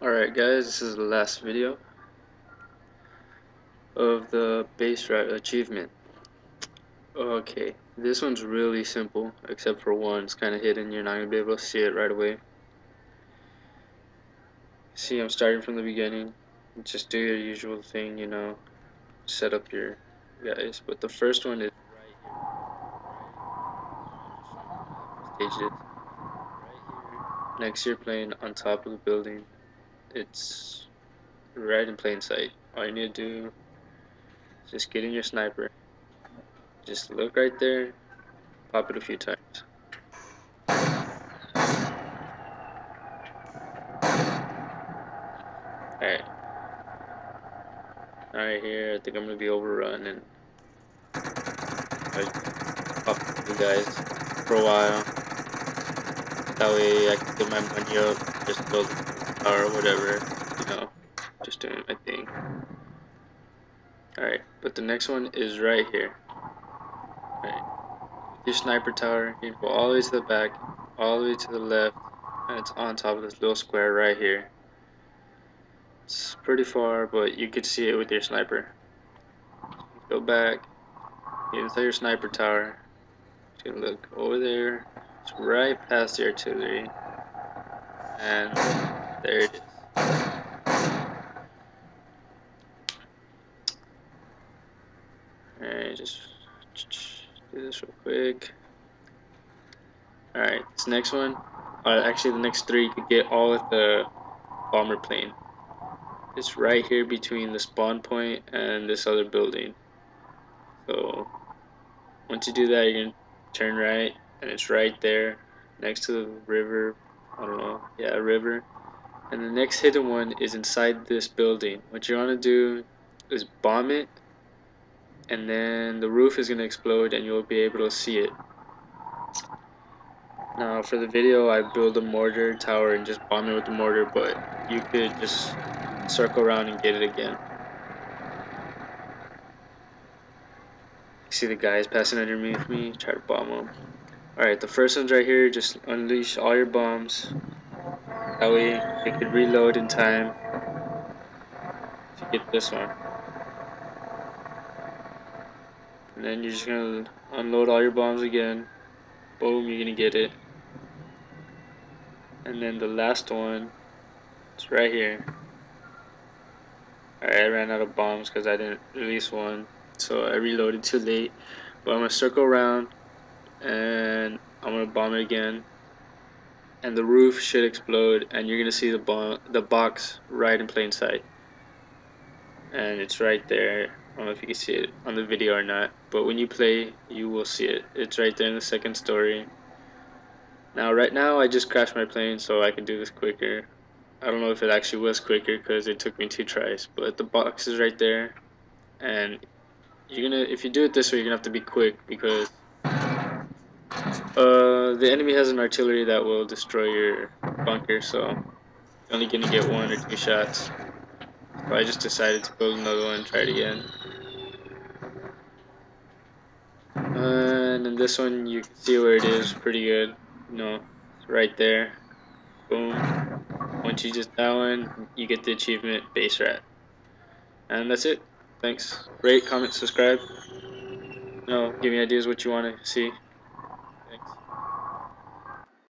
Alright guys, this is the last video of the base rat achievement. Okay, this one's really simple, except for one, it's kind of hidden, you're not going to be able to see it right away. See, I'm starting from the beginning, just do your usual thing, you know, set up your guys, but the first one is right here, stages, right here, next you're playing on top of the building, it's right in plain sight. All you need to do is just get in your sniper. Just look right there, pop it a few times. Alright. Alright here, I think I'm gonna be overrun and I pop the guys for a while. That way I can get my money up, just build or whatever, you know, just doing my thing. Alright, but the next one is right here. Alright, your sniper tower, you go all the way to the back, all the way to the left, and it's on top of this little square right here. It's pretty far, but you could see it with your sniper. Go back, get inside your sniper tower, you can look over there, it's right past the artillery, and there it is. Alright, just do this real quick. Alright, this next one, uh, actually the next three, you could get all of the bomber plane. It's right here between the spawn point and this other building. So, once you do that, you're going to turn right, and it's right there, next to the river, I don't know, yeah, river and the next hidden one is inside this building. What you want to do is bomb it and then the roof is going to explode and you'll be able to see it. Now for the video I build a mortar tower and just bomb it with the mortar but you could just circle around and get it again. See the guys passing underneath me, try to bomb them. Alright, the first one's right here, just unleash all your bombs. That way it could reload in time to get this one. And then you're just gonna unload all your bombs again. Boom, you're gonna get it. And then the last one, it's right here. Alright, I ran out of bombs because I didn't release one. So I reloaded too late. But I'm gonna circle around and I'm gonna bomb it again and the roof should explode and you're gonna see the, bo the box right in plain sight. And it's right there. I don't know if you can see it on the video or not but when you play you will see it. It's right there in the second story. Now right now I just crashed my plane so I can do this quicker. I don't know if it actually was quicker because it took me two tries but the box is right there. And you're gonna if you do it this way you're gonna have to be quick because uh, the enemy has an artillery that will destroy your bunker, so you're only gonna get one or two shots. So I just decided to build another one and try it again. and then this one, you can see where it is, pretty good. You know, right there. Boom. Once you just that one, you get the achievement base rat. And that's it. Thanks. Rate, comment, subscribe. No, give me ideas what you want to see. Thanks.